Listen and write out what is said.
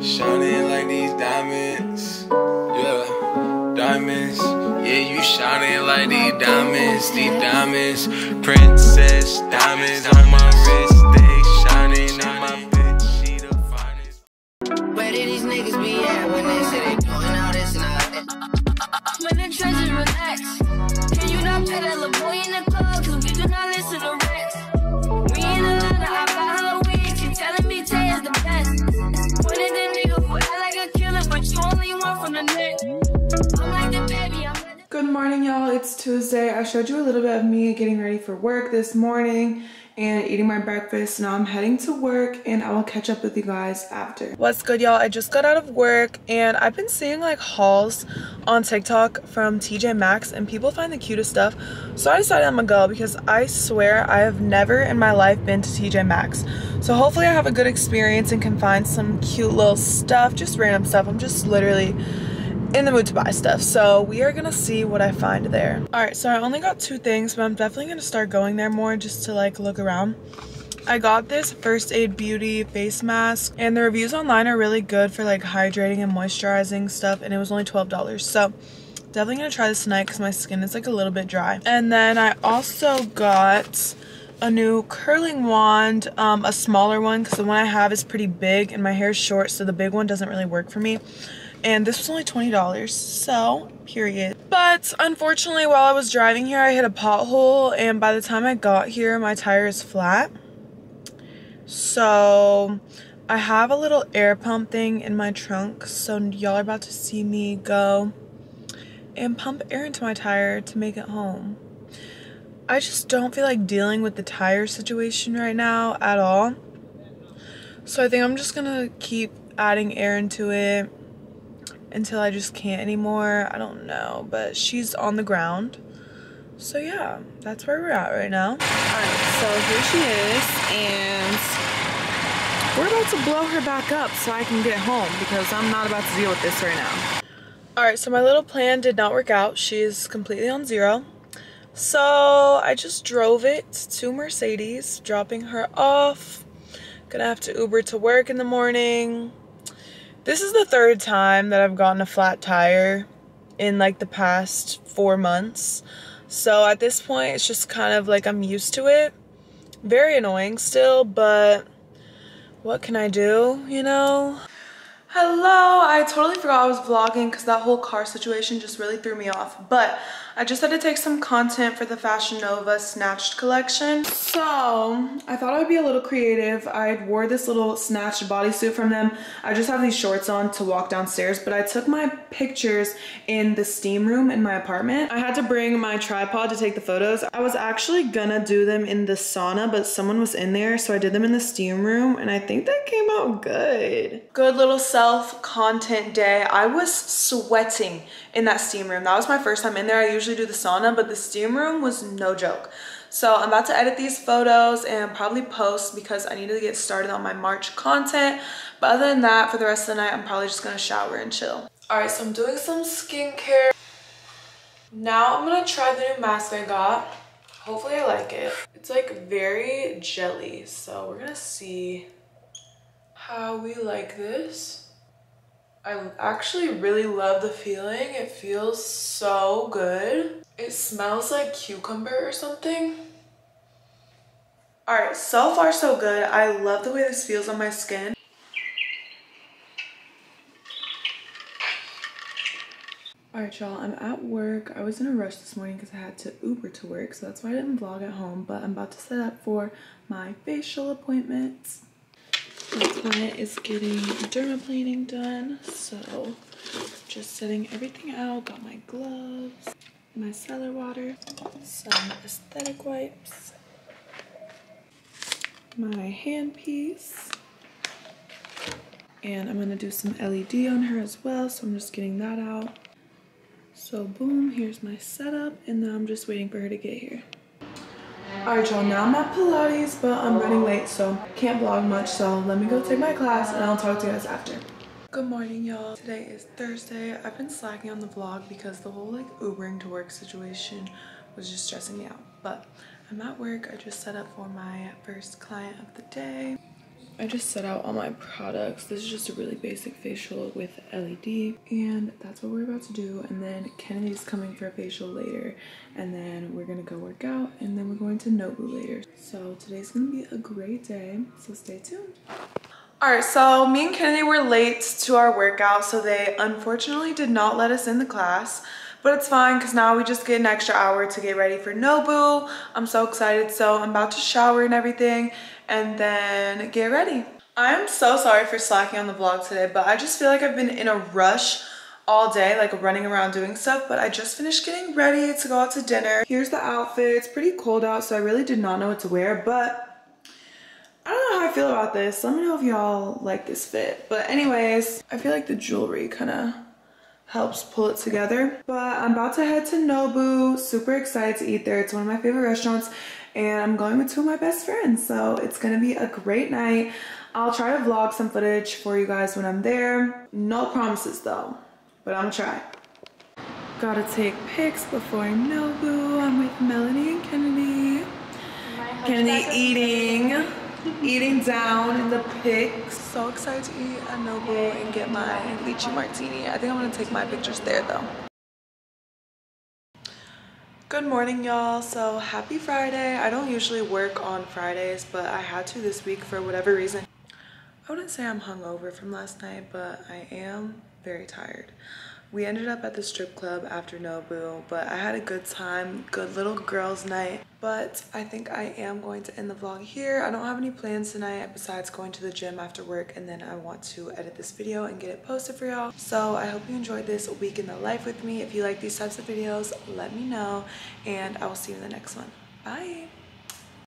Shining like these diamonds. Yeah, diamonds. Yeah, you shining like these diamonds. These diamonds. Princess diamonds on my wrist. They shining in my bitch. She the finest. Where did these niggas be at when they say they doing all this and all that? When the treasures relax. Can you not pay that little boy in the club? Cause we do not listen to y'all. It's Tuesday. I showed you a little bit of me getting ready for work this morning and eating my breakfast. Now I'm heading to work and I will catch up with you guys after. What's good, y'all? I just got out of work and I've been seeing like hauls on TikTok from TJ Maxx and people find the cutest stuff. So I decided I'm gonna go because I swear I have never in my life been to TJ Maxx. So hopefully I have a good experience and can find some cute little stuff, just random stuff. I'm just literally in the mood to buy stuff. So we are gonna see what i find there. All right so i only got two things but i'm definitely gonna start going there more just to like look around. I got this first aid beauty face mask and the reviews online are really good for like hydrating and moisturizing stuff and it was only 12 dollars. So definitely gonna try this tonight because my skin is like a little bit dry. And then i also got a new curling wand um, a smaller one because the one i have is pretty big and my hair is short so the big one doesn't really work for me. And this was only $20 so period. But unfortunately while I was driving here I hit a pothole and by the time I got here my tire is flat. So I have a little air pump thing in my trunk so y'all are about to see me go and pump air into my tire to make it home I just don't feel like dealing with the tire situation right now at all so I think I'm just gonna keep adding air into it until I just can't anymore. I don't know, but she's on the ground. So yeah, that's where we're at right now. Alright, so here she is, and we're about to blow her back up so I can get home because I'm not about to deal with this right now. Alright, so my little plan did not work out. She's completely on zero. So I just drove it to Mercedes, dropping her off. Gonna have to Uber to work in the morning. This is the third time that I've gotten a flat tire in like the past four months. So at this point, it's just kind of like I'm used to it. Very annoying still, but what can I do, you know? Hello, I totally forgot I was vlogging because that whole car situation just really threw me off. But I just had to take some content for the Fashion Nova Snatched collection. So I thought I would be a little creative. I wore this little snatched bodysuit from them. I just have these shorts on to walk downstairs, but I took my pictures in the steam room in my apartment. I had to bring my tripod to take the photos. I was actually gonna do them in the sauna, but someone was in there, so I did them in the steam room, and I think that came out good. Good little self-content day. I was sweating in that steam room. That was my first time in there. I usually do the sauna, but the steam room was no joke. So I'm about to edit these photos and probably post because I need to get started on my March content. But other than that, for the rest of the night, I'm probably just gonna shower and chill. All right, so I'm doing some skincare. Now I'm gonna try the new mask I got. Hopefully I like it. It's like very jelly, so we're gonna see how we like this. I actually really love the feeling. It feels so good. It smells like cucumber or something. All right, so far so good. I love the way this feels on my skin. All right, y'all, I'm at work. I was in a rush this morning because I had to Uber to work, so that's why I didn't vlog at home, but I'm about to set up for my facial appointment. My client is getting dermaplaning done, so just setting everything out. Got my gloves, my cellar water, some aesthetic wipes, my handpiece, and I'm gonna do some LED on her as well, so I'm just getting that out. So boom, here's my setup, and then I'm just waiting for her to get here. Alright y'all, now I'm at Pilates, but I'm running late, so can't vlog much, so let me go take my class, and I'll talk to you guys after. Good morning, y'all. Today is Thursday. I've been slacking on the vlog because the whole like Ubering to work situation was just stressing me out. But I'm at work. I just set up for my first client of the day. I just set out all my products. This is just a really basic facial with LED and that's what we're about to do. And then Kennedy's coming for a facial later and then we're gonna go work out and then we're going to Nobu later. So today's gonna be a great day, so stay tuned. All right, so me and Kennedy were late to our workout, so they unfortunately did not let us in the class, but it's fine because now we just get an extra hour to get ready for Nobu. I'm so excited, so I'm about to shower and everything and then get ready. I'm so sorry for slacking on the vlog today, but I just feel like I've been in a rush all day, like running around doing stuff, but I just finished getting ready to go out to dinner. Here's the outfit. It's pretty cold out, so I really did not know what to wear, but I don't know how I feel about this. Let me know if y'all like this fit. But anyways, I feel like the jewelry kind of helps pull it together. But I'm about to head to Nobu. Super excited to eat there. It's one of my favorite restaurants and I'm going with two of my best friends. So it's gonna be a great night. I'll try to vlog some footage for you guys when I'm there. No promises though, but I'm gonna try. Gotta take pics before Nobu. I'm with Melanie and Kennedy. Kennedy eating, eating down in the pics. So excited to eat at Nobu and get my lychee martini. I think I'm gonna take my pictures there though. Good morning, y'all. So happy Friday. I don't usually work on Fridays, but I had to this week for whatever reason. I wouldn't say I'm hungover from last night, but I am very tired. We ended up at the strip club after Nobu, but I had a good time, good little girls night. But I think I am going to end the vlog here. I don't have any plans tonight besides going to the gym after work and then I want to edit this video and get it posted for y'all. So I hope you enjoyed this week in the life with me. If you like these types of videos, let me know and I will see you in the next one. Bye!